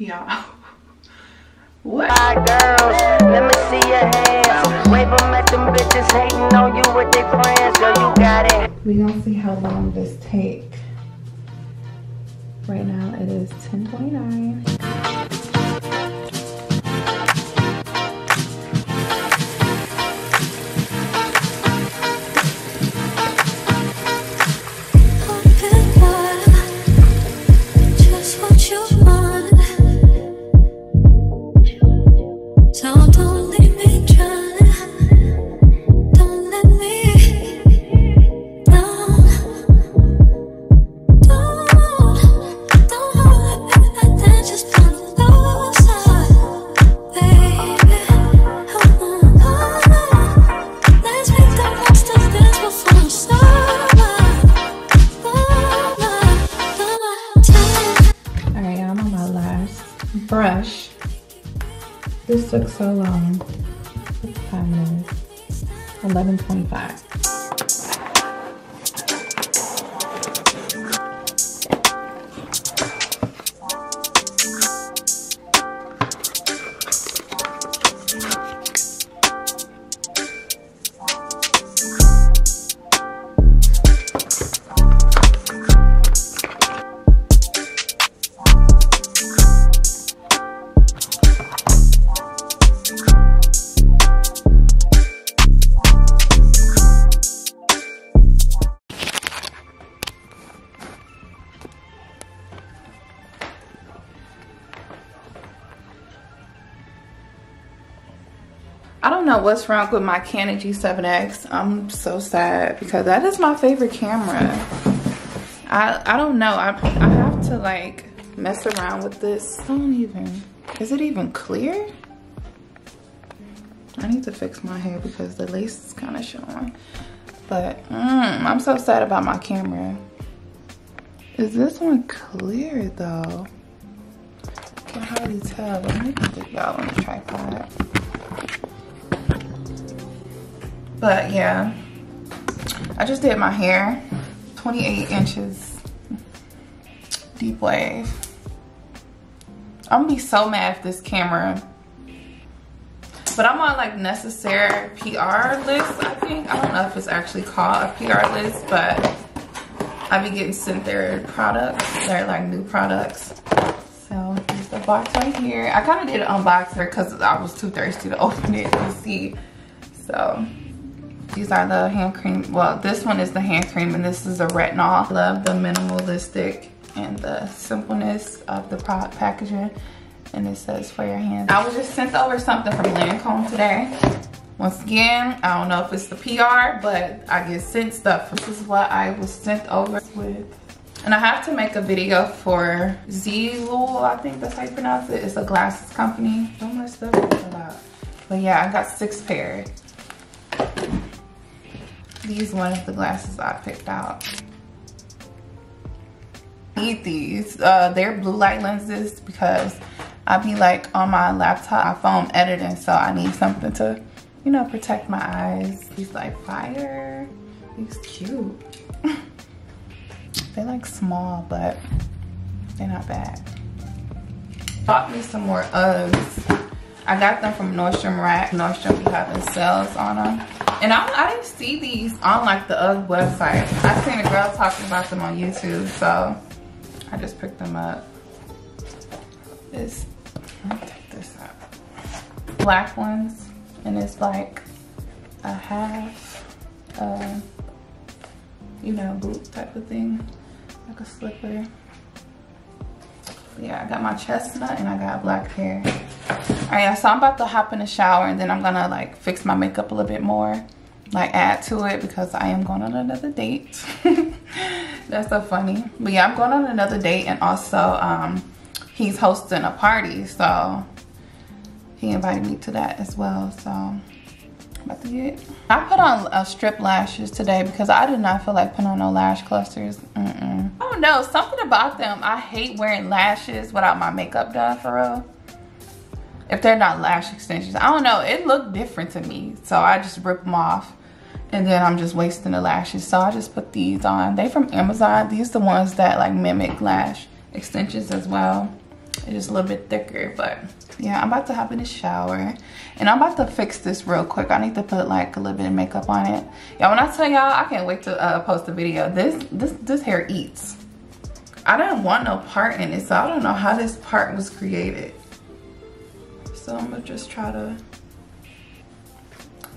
y'all. What? girls, let me see your hands. Wave them at them bitches hating on you with their friends. Girl, you got it. We gonna see how long this take. Right now it is 10:29. So long. Time is 11:25. I what's wrong with my Canon G7X. I'm so sad because that is my favorite camera. I I don't know. I I have to like mess around with this. I don't even. Is it even clear? I need to fix my hair because the lace is kind of showing. But mm, I'm so sad about my camera. Is this one clear though? I can hardly tell. But put y'all on the tripod. But yeah, I just did my hair, 28 inches deep wave. I'm gonna be so mad if this camera, but I'm on like necessary PR list, I think. I don't know if it's actually called a PR list, but I be getting sent their products, their like new products. So here's the box right here. I kind of did an unboxer because I was too thirsty to open it to see. So these are the hand cream. Well, this one is the hand cream and this is a retinol. Love the minimalistic and the simpleness of the product packaging. And it says for your hands. I was just sent over something from Lancome today. Once again, I don't know if it's the PR, but I get sent stuff. This is what I was sent over with. And I have to make a video for Zlul, I think that's how you pronounce it. It's a glasses company. Stuff to fill out. But yeah, I got six pairs. These one of the glasses I picked out. Need these. Uh, they're blue light lenses because I be like on my laptop, I phone editing, so I need something to, you know, protect my eyes. These like fire. These cute. they like small, but they're not bad. Bought me some more Uggs. I got them from Nordstrom Rack. Nordstrom be having sales on them. And I, I didn't see these on like the UGG website. I seen a girl talking about them on YouTube, so I just picked them up. This, take this out. Black ones, and it's like a half, uh, you know, boot type of thing, like a slipper. Yeah, I got my chestnut and I got black hair. All right, so I'm about to hop in the shower and then I'm gonna like fix my makeup a little bit more, like add to it because I am going on another date. That's so funny. But yeah, I'm going on another date and also um, he's hosting a party. So he invited me to that as well. So about to get. I put on uh, strip lashes today because I did not feel like putting on no lash clusters. Mm -mm. I don't know, something about them. I hate wearing lashes without my makeup done for real. If they're not lash extensions. I don't know, it looked different to me. So I just rip them off and then I'm just wasting the lashes. So I just put these on. They from Amazon. These the ones that like mimic lash extensions as well. It's just a little bit thicker, but yeah, I'm about to hop in the shower. And I'm about to fix this real quick. I need to put like a little bit of makeup on it. Y'all, when I tell y'all, I can't wait to uh, post a video. This, this, this hair eats. I didn't want no part in it, so I don't know how this part was created. So I'm gonna just try to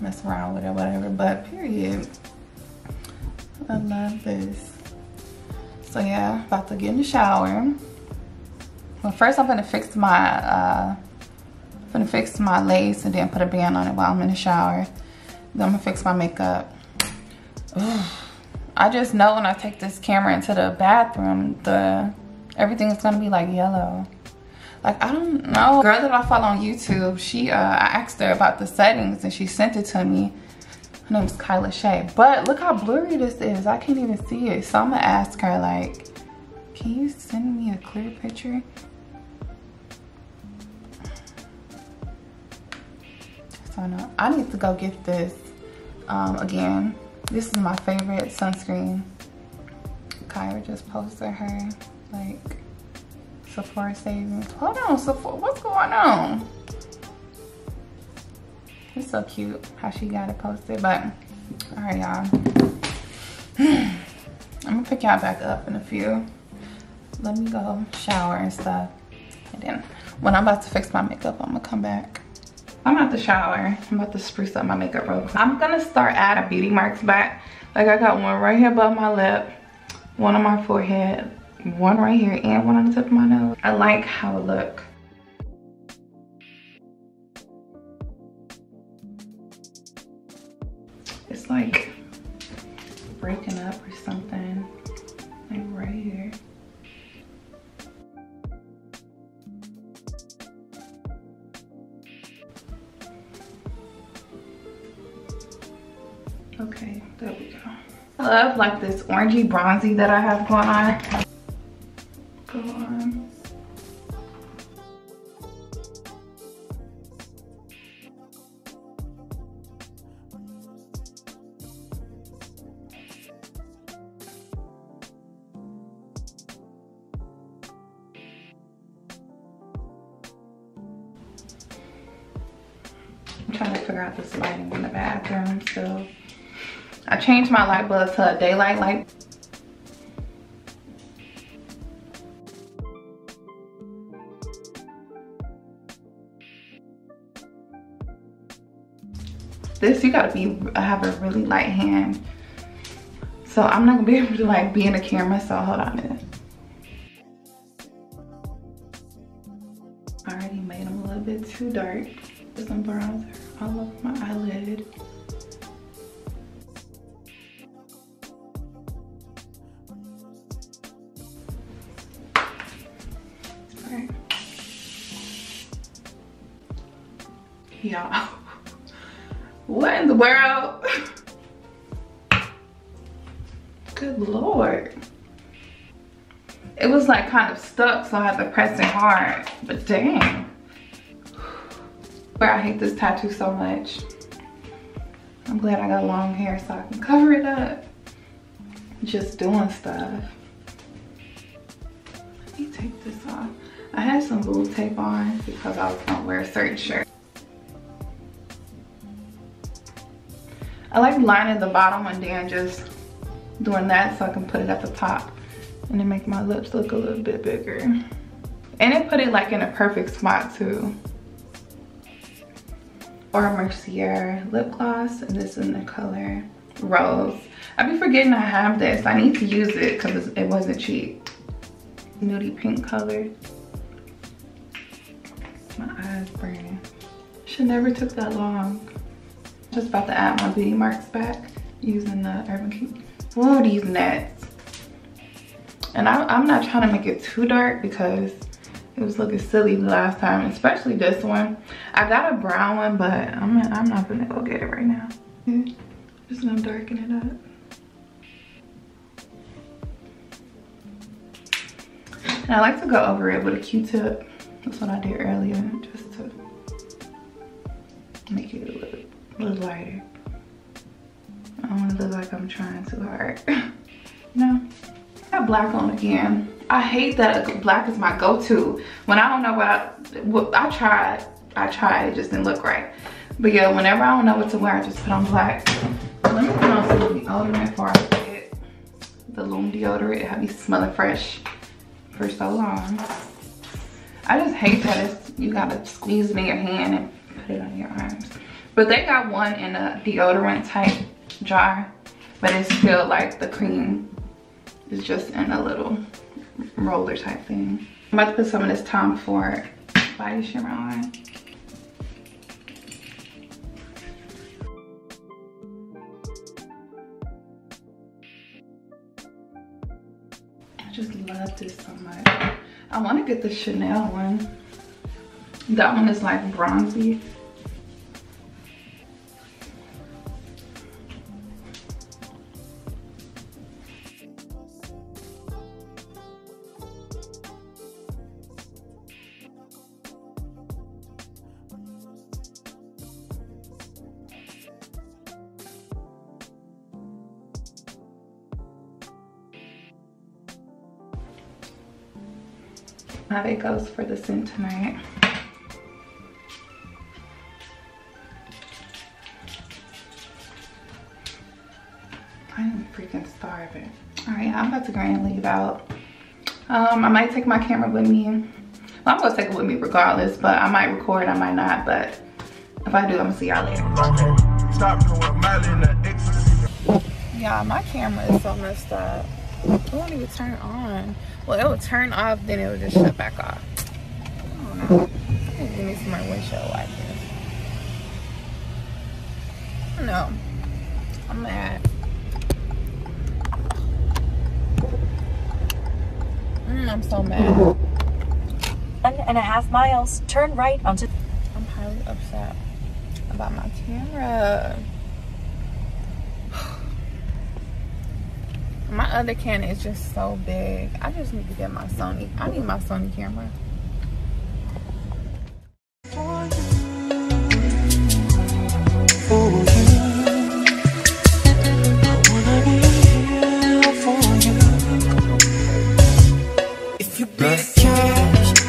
mess around with it, whatever. But period. I love this. So yeah, about to get in the shower. Well, first I'm gonna fix my uh, I'm gonna fix my lace and then put a band on it while I'm in the shower. Then I'm gonna fix my makeup. Ugh. I just know when I take this camera into the bathroom, the everything is gonna be like yellow. Like I don't know. Girl that I follow on YouTube, she uh, I asked her about the settings and she sent it to me. Her name is Kyla Shay. But look how blurry this is. I can't even see it. So I'm gonna ask her like, can you send me a clear picture? So I need to go get this um, again. This is my favorite sunscreen. Kirah just posted her like Sephora savings. Hold on, Sephora, what's going on? It's so cute how she got it posted, but all right, y'all. I'm gonna pick y'all back up in a few. Let me go shower and stuff. And then when I'm about to fix my makeup, I'm gonna come back. I'm at the shower. I'm about to spruce up my makeup real quick. I'm gonna start adding beauty marks back. Like I got one right here above my lip, one on my forehead, one right here, and one on the tip of my nose. I like how it look. It's like breaking up or something. Like right here. Okay, there we go. I love like this orangey bronzy that I have going on. Light bulb to a daylight light. This, you gotta be, have a really light hand. So I'm not gonna be able to like be in the camera, so hold on a minute. I already made them a little bit too dark. Put some bronzer all over my eyelid. Y'all, what in the world? Good Lord. It was like kind of stuck, so I had to press it hard, but dang. But I hate this tattoo so much. I'm glad I got long hair so I can cover it up. Just doing stuff. Let me take this off. I had some blue tape on because I was gonna wear a certain shirt. I like lining the bottom and then just doing that so I can put it at the top and then make my lips look a little bit bigger. And it put it like in a perfect spot too. Laura Mercier lip gloss and this is in the color Rose. I be forgetting I have this. I need to use it because it wasn't cheap. Nudie pink color. My eyes burning. Should never took that long. Just about to add my beauty marks back using the Urban King. Ooh, these nets. And I, I'm not trying to make it too dark because it was looking silly the last time, especially this one. I got a brown one, but I'm, I'm not gonna go get it right now. Just gonna darken it up. And I like to go over it with a Q-tip. That's what I did earlier, just to make it little, lighter. I don't wanna look like I'm trying too hard. no, I got black on again. I hate that black is my go-to. When I don't know what I, what I tried, I tried, it just didn't look right. But yeah, whenever I don't know what to wear, I just put on black. Let me put on some deodorant before I forget. The Lume deodorant, it had me smelling fresh for so long. I just hate that it's, you gotta squeeze it in your hand and put it on your arms. But they got one in a deodorant type jar, but it's still like the cream is just in a little roller type thing. I'm about to put some of this Tom Ford body shimmer on. I just love this so much. I want to get the Chanel one. That one is like bronzy. How it goes for the scent tonight. I'm freaking starving. All right, I'm about to go and leave out. Um, I might take my camera with me. Well, I'm gonna take it with me regardless, but I might record, I might not, but if I do, I'm gonna see y'all later. Yeah, my camera is so messed up. It won't even turn on. Well, it will turn off, then it will just shut back off. I don't know. Give me some more windshield wipers. No, I'm mad. Mm, I'm so mad. One and a half miles. Turn right onto. I'm highly upset about my camera. My other Canon is just so big. I just need to get my Sony. I need my Sony camera. If you be the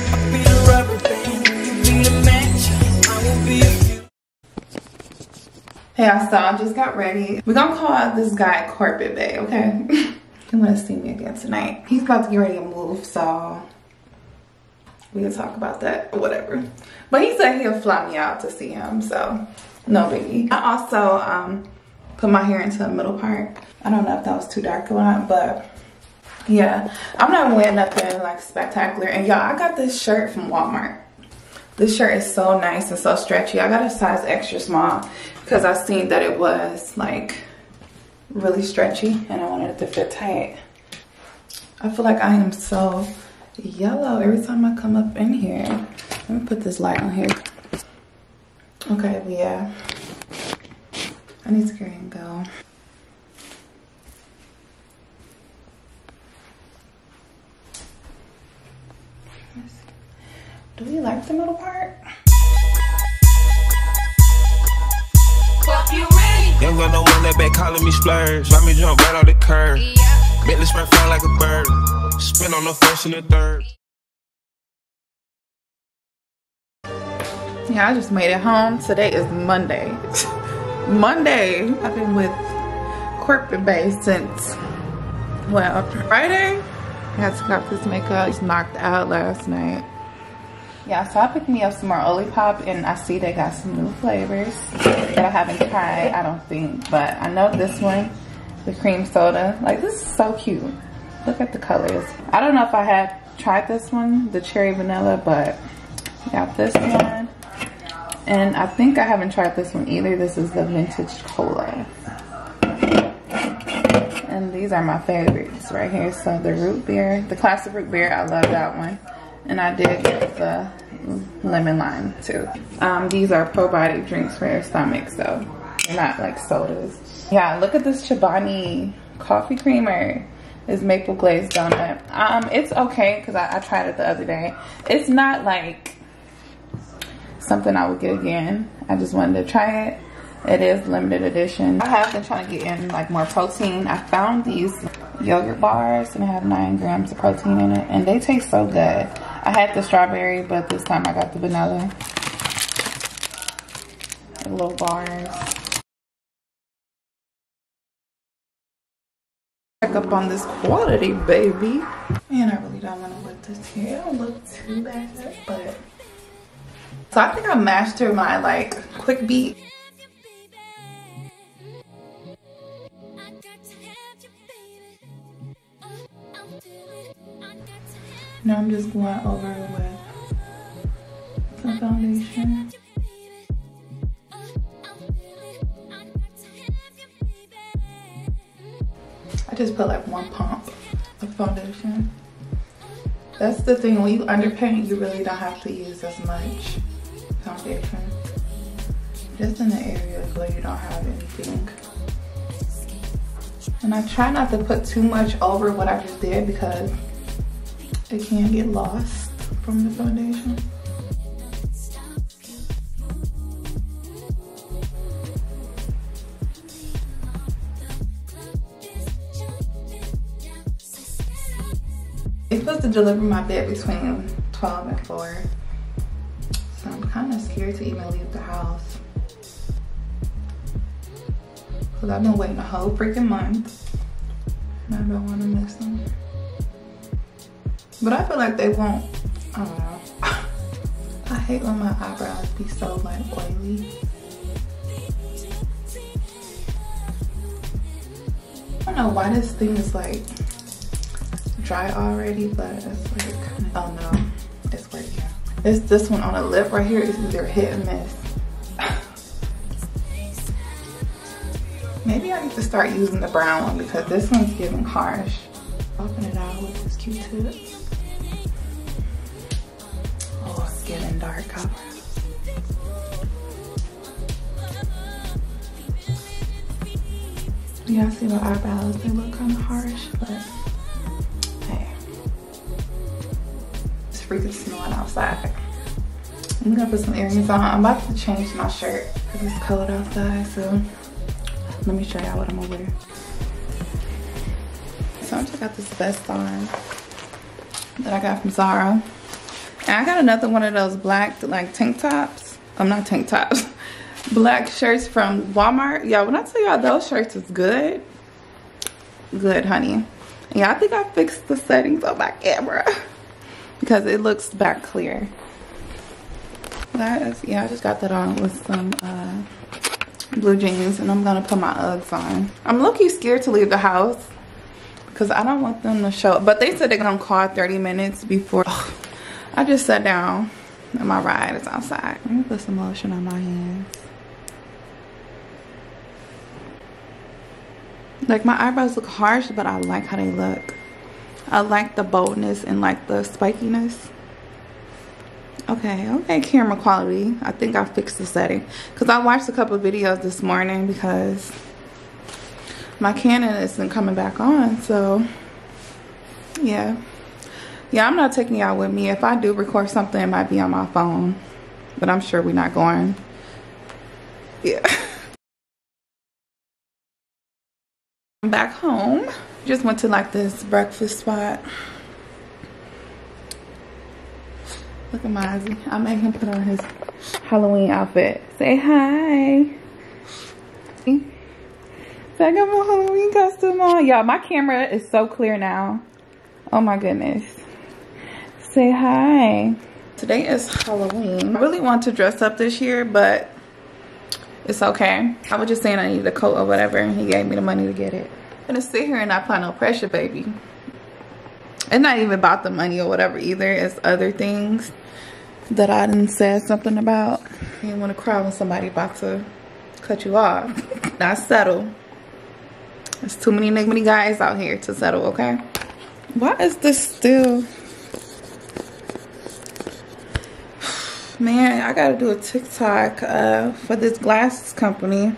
I'll be the rubber band. You be the match, I will be a few. Hey, I saw. I just got ready. We're gonna call out this guy Corporate Bay, okay? He wanna see me again tonight. He's about to get ready to move, so we can talk about that or whatever. But he said he'll fly me out to see him, so no biggie. I also um put my hair into the middle part. I don't know if that was too dark or not, but yeah, I'm not wearing nothing like spectacular. And y'all, I got this shirt from Walmart. This shirt is so nice and so stretchy. I got a size extra small because I seen that it was like really stretchy and I wanted it to fit tight. I feel like I am so yellow every time I come up in here. Let me put this light on here. Okay, but yeah. I need to get and go. Do we like the middle part? Young got no one that back calling me splurge. Let me jump right off the curb. Bentley spread fly like a bird. Spin on the first and the third. Yeah, I just made it home. Today is Monday. Monday. I've been with Corporate Bay since, well, Friday. I had to got this makeup. I Just knocked out last night. Yeah, so I picked me up some more Olipop and I see they got some new flavors that I haven't tried, I don't think. But I know this one, the cream soda. Like, this is so cute. Look at the colors. I don't know if I had tried this one, the cherry vanilla, but got this one. And I think I haven't tried this one either. This is the vintage cola. And these are my favorites right here. So the root beer, the classic root beer, I love that one. And I did get the lemon lime too. Um, these are probiotic drinks for your stomach, so they're not like sodas. Yeah, look at this Chobani coffee creamer. This maple glazed donut. Um, it's okay because I, I tried it the other day. It's not like something I would get again. I just wanted to try it. It is limited edition. I have been trying to get in like more protein. I found these yogurt bars and they have nine grams of protein in it and they taste so good. I had the strawberry, but this time I got the vanilla. The little bars. Check up on this quality, baby. Man, I really don't want to put this here. Don't look too bad, but so I think I mastered my like quick beat. Now I'm just going over with some foundation. I just put like one pump of foundation. That's the thing, when you underpaint, you really don't have to use as much foundation. Just in the areas where you don't have anything. And I try not to put too much over what I just did because it can get lost from the foundation. It's supposed to deliver my bed between 12 and 4. So I'm kind of scared to even leave the house. Because I've been waiting a whole freaking month. And I don't want to miss them. But I feel like they won't, I don't know. I hate when my eyebrows be so like oily. I don't know why this thing is like dry already, but it's like, oh no, it's working. It's this one on the lip right here is either hit or miss. Maybe I need to start using the brown one because this one's giving harsh. Open it out with this Q-tip. Getting dark eyebrows. See my eyebrows. They look kind of harsh, but hey. It's freaking snowing outside. I'm gonna put some earrings on. I'm about to change my shirt because it's cold outside, so let me show y'all what I'm gonna wear. So I'm just got this vest on that I got from Zara. And I got another one of those black like tank tops. I'm not tank tops. black shirts from Walmart. Yeah, when I tell y'all those shirts is good. Good, honey. Yeah, I think I fixed the settings on my camera because it looks back clear. That is, yeah, I just got that on with some uh, blue jeans and I'm gonna put my Uggs on. I'm low-key scared to leave the house because I don't want them to show up. but they said they're gonna call 30 minutes before Ugh. I just sat down and my ride is outside. Let me put some lotion on my hands. Like my eyebrows look harsh but I like how they look. I like the boldness and like the spikiness. Okay, okay, camera quality. I think I fixed the setting. Because I watched a couple videos this morning because my Canon isn't coming back on. So, yeah. Yeah, I'm not taking y'all with me. If I do record something, it might be on my phone. But I'm sure we're not going. Yeah. I'm back home. Just went to like this breakfast spot. Look at Mozzie. I made him put on his Halloween outfit. Say hi. So I got my Halloween costume on. Y'all, my camera is so clear now. Oh my goodness. Say hi. Today is Halloween. I really want to dress up this year, but it's okay. I was just saying I needed a coat or whatever, and he gave me the money to get it. I'm gonna sit here and not apply no pressure, baby. It's not even about the money or whatever either. It's other things that I didn't say something about. You don't want to cry when somebody about to cut you off. Not settle. There's too many nigga guys out here to settle, okay? Why is this still... Man, I gotta do a TikTok uh, for this glasses company.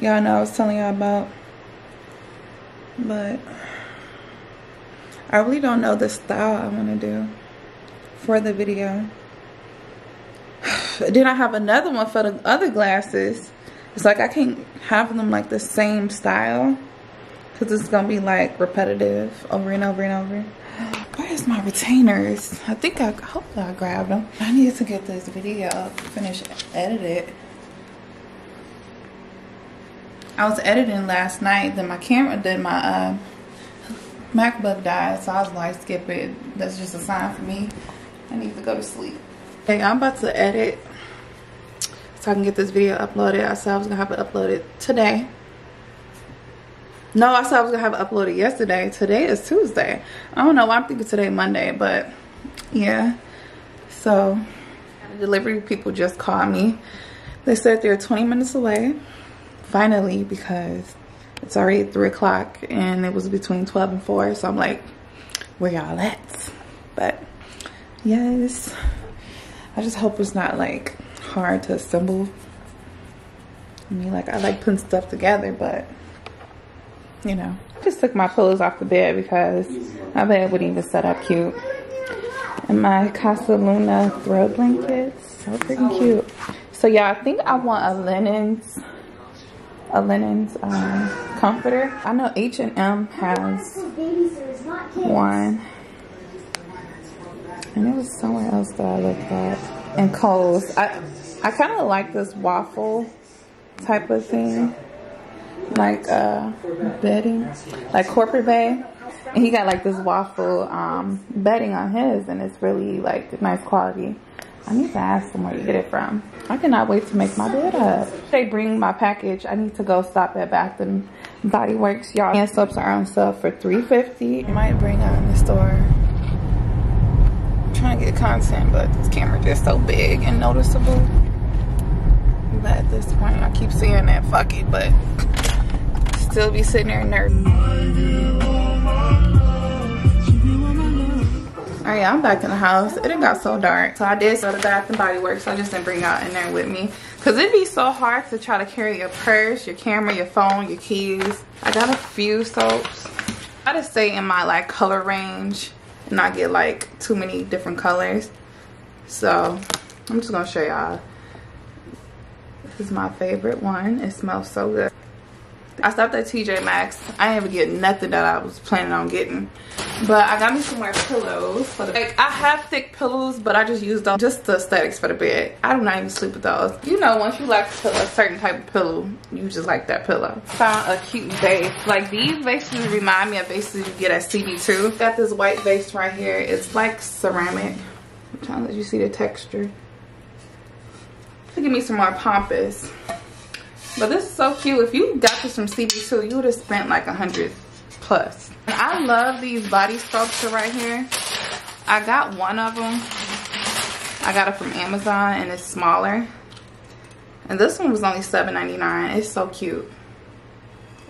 Y'all know I was telling y'all about. But I really don't know the style I want to do for the video. then I have another one for the other glasses. It's like I can't have them like the same style because it's gonna be like repetitive over and over and over. Where's my retainers? I think I hopefully I grabbed them. I need to get this video finished edited. I was editing last night, then my camera did my uh, MacBook died, so I was like, skip it. That's just a sign for me. I need to go to sleep. Okay, I'm about to edit so I can get this video uploaded. I said I was gonna have it uploaded today. No, I said I was gonna have uploaded yesterday. Today is Tuesday. I don't know why I'm thinking today Monday, but yeah. So the delivery people just called me. They said they're 20 minutes away. Finally, because it's already three o'clock and it was between 12 and 4. So I'm like, where y'all at? But yes. I just hope it's not like hard to assemble. I mean, like I like putting stuff together, but you know. I just took my pillows off the bed because my bed wouldn't even set up cute. And my Casaluna throw blankets, so freaking cute. So yeah, I think I want a linens, a linens um, comforter. I know H&M has one. And it was somewhere else that I looked at. And Kohl's. I, I kind of like this waffle type of thing. Like uh, bedding. Like corporate bay. And he got like this waffle um, bedding on his. And it's really like nice quality. I need to ask him where to get it from. I cannot wait to make my bed up. They bring my package. I need to go stop at Bath and Body Works. Y'all hand soaps are on sale for $3.50. I might bring out in the store I'm trying to get content, but this camera just so big and noticeable. But at this point, I keep saying that, fuck it, but still be sitting there nerding. Alright, I'm back in the house. It got so dark. So I did go to Bath and Body Works. So I just didn't bring out in there with me. Because it'd be so hard to try to carry your purse, your camera, your phone, your keys. I got a few soaps. I just stay in my like color range and not get like too many different colors. So I'm just gonna show y'all. This is my favorite one. It smells so good. I stopped at TJ Maxx. I didn't even get nothing that I was planning on getting. But I got me some more pillows. Like, I have thick pillows, but I just use them just the aesthetics for the bed. I do not even sleep with those. You know, once you like a certain type of pillow, you just like that pillow. Found a cute vase. Like, these vases remind me of vases you get at CB2. Got this white vase right here. It's like ceramic. I'm trying to let you see the texture. To give me some more pompous. But this is so cute. If you got this from CB2, you would have spent like a hundred plus. I love these body sculpture right here. I got one of them. I got it from Amazon and it's smaller. And this one was only $7.99. It's so cute.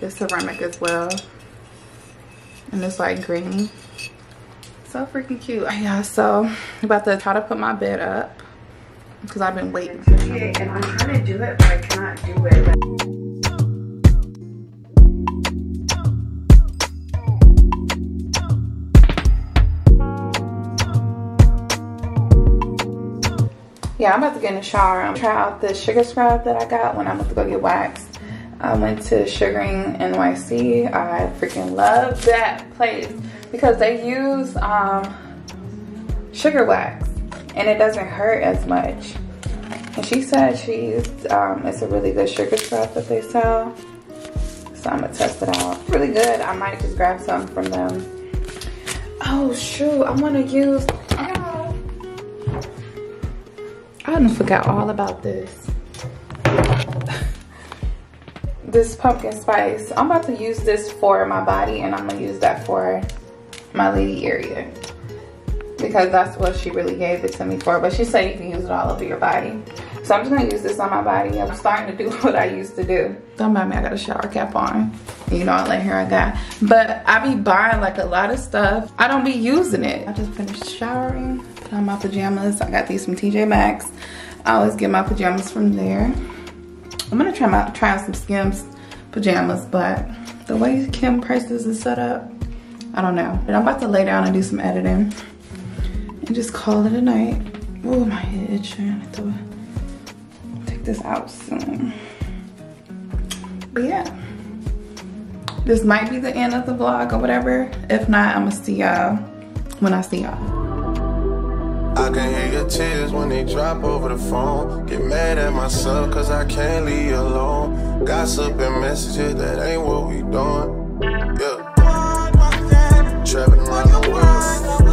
It's ceramic as well. And it's like green. So freaking cute. Yeah, so I'm about to try to put my bed up because I've been waiting. And I'm trying to do it, but I cannot do it. Yeah, I'm about to get in the shower. I'm try out the sugar scrub that I got when I went to go get waxed. I went to Sugaring NYC. I freaking love that place because they use um, sugar wax and it doesn't hurt as much. And she said she's, um, it's a really good sugar scrub that they sell. So I'm gonna test it out. Really good. I might just grab some from them. Oh shoot, I wanna use, oh, I done forgot all about this. this pumpkin spice. I'm about to use this for my body and I'm gonna use that for my lady area because that's what she really gave it to me for. But she said you can use it all over your body. So I'm just gonna use this on my body. I'm starting to do what I used to do. Don't mind me, I got a shower cap on. You know, all that hair I got. But I be buying like a lot of stuff. I don't be using it. I just finished showering, put on my pajamas. I got these from TJ Maxx. I always get my pajamas from there. I'm gonna try my try out some Skims pajamas, but the way Kim Prices is set up, I don't know. But I'm about to lay down and do some editing and just call it a night. Oh, my head itching. I have to take this out soon. But yeah, this might be the end of the vlog or whatever. If not, I'm gonna see y'all when I see y'all. I can hear your tears when they drop over the phone. Get mad at myself cause I can't leave you alone. Gossip and messages, that ain't what we doing. Yeah. Traveling around the world.